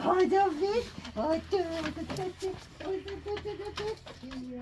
Part of it? Oh, do the touch I do the touch I